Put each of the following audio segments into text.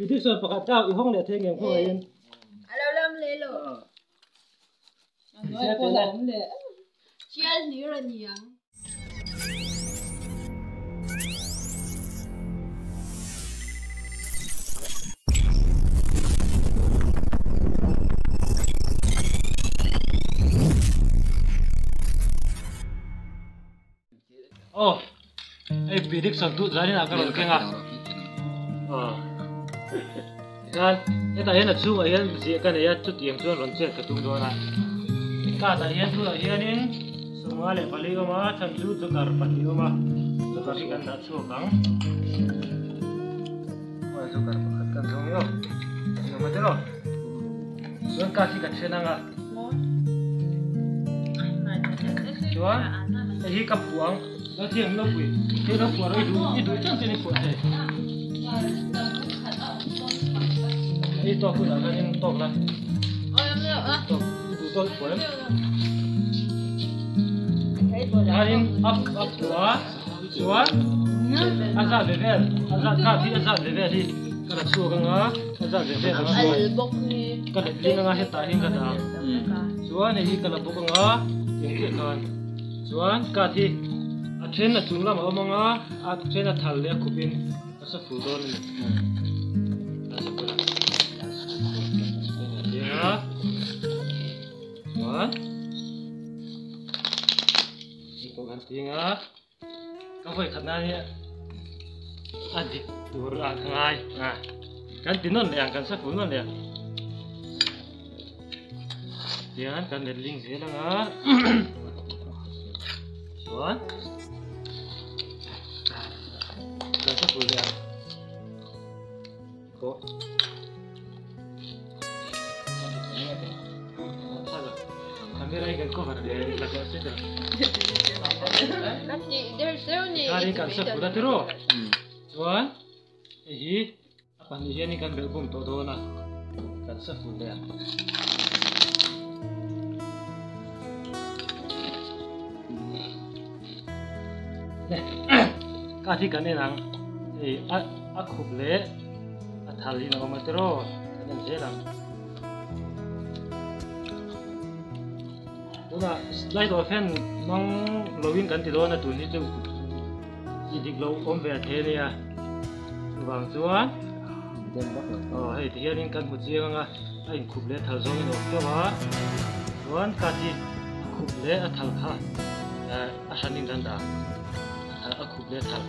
vì thế sơn bạc cao ý hong để thêm game không yên alo lâm lê lộ. Nói cô làm lệ chia lý rồi nhỉ oh ai bidik sơn tu ra đi nào? Cái rồi kia ta ờ gan cái tại hiện là chú ấy gì, cái này chút tiền chút lần chết cái tung đó là cả tại hiện chú là hiện nên semua le paling mà, thằng chú chú cả pati mà. Chú cả cái đã chú bang ôi chú cả cái cái giống nhau nhưng mà thế rồi. Chú cả cái cái nào à chú à cái cặp quang nó thiêng nó quỷ. Thế nó quỷ rồi đủ ít đủ chẳng thế này quỷ đi to quỷ là cái em to là ôi lâm lê lộ to đủ to quỷ Harin up up tua tua azat level azat ka thi azat level hi kada chu ka nga azat level ka chu al bok ni kada li nga heta hin kada chuan hi kala bu ka nga ing ke kan chuan ka thi a train na chung lam awmanga a train a thal le khupin asa fu don ni Yeah. Ito ganti nga. Kapoy kana niya. Adik dur ang ngay. Ah. Kan tinon yang kan sa punon ya. Yan kan deling sila nga. Suan. Kan sa punon ya. Ko. Kamera ikan ko para dia lagak sila. Kasi there's so many Kari kan sa puda tiro. Chuan, ehi, apa ni ni kan belbum to do na. Kan sa puda. Ka thi kan nang e a a khub le a thali na ma tiro kan je lang. Tuna slide of fan mang lowin kan ti do na tu ni chu idik lo om ve the ne ya. Wang ờ hay thì hiện căn một chiếc à anh khúc lệ thal zong no cho ba chuan ka ti khúc lệ a thal kha a hanin dan da a khúc lệ thal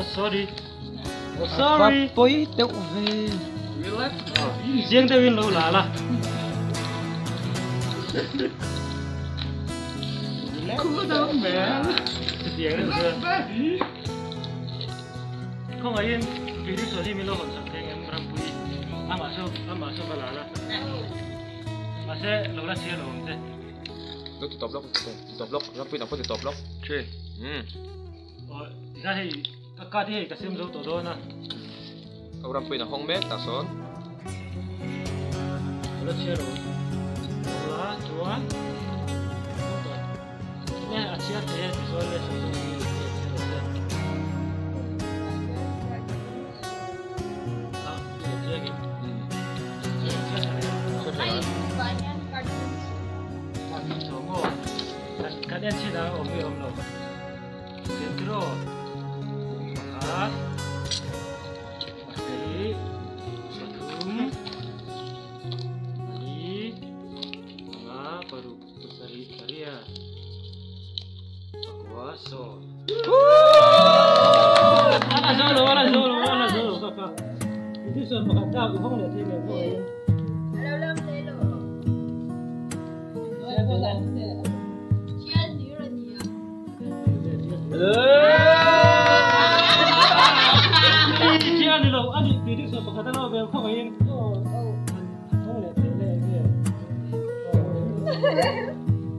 oh sorry oh sorry bối đậu về riêng đây lâu là là Kudambe. Không ấy em vì đi sửa đi mình lo hồn sẵn thêm em làm bùi. À mà sao làm mà sao phải là là. Mà sẽ lâu là sẽ lâu thế. Lúc tập lóc tập lóc lóc bây giờ phải tập lóc. Chơi. Ừ. Ờ, ra thì các cái thì các xem dấu tổ đó nè. Ông ram bùi là không biết ta sốt. Lâu sẽ lâu lâu là chúa nè à chia thế thì số này số số này rồi mà hạt đào cũng không được thêm nhiều rồi lâu lâu thế rồi chia gì rồi nhỉ chia đi rồi anh đi đi rồi mà hạt đào về không phải yên không được thế này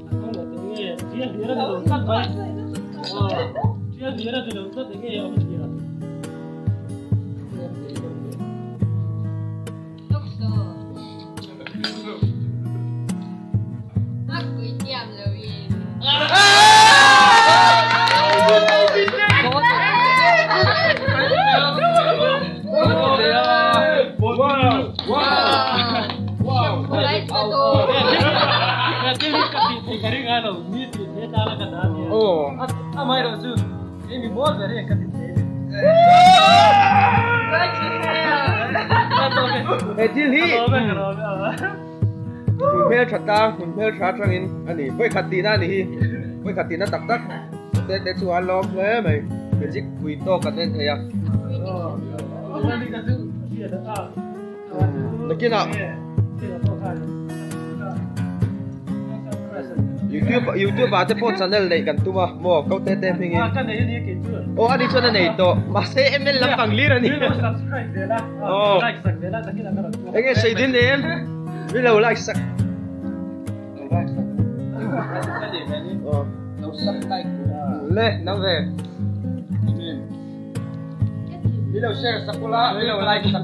không được thế này chia gì rồi thì đúng tất vậy chia gì rồi thì đúng tất thế này mai rồi chứ em bị bố về đây cái gì thế Ê til hi Hello, hello, hello. Hun chặt ta Hun phê chặt trang in Anh này Với khát tì na này Với khát tì na tắc tắc Tê tê chú anh lom Lê mày Mình chỉ quỳ to cả nên thấy à Lagi nak? YouTube YouTube và pun channel này gần tu mà. Câu tê tê mình ô anh đi cho nên này to mà sẽ em nên làm bằng lir anh ô. Anh nghe xây đến em. Biết đâu like sắc Lệ, nó về. Biết đâu share sắc cô cola Biết đâu like sắc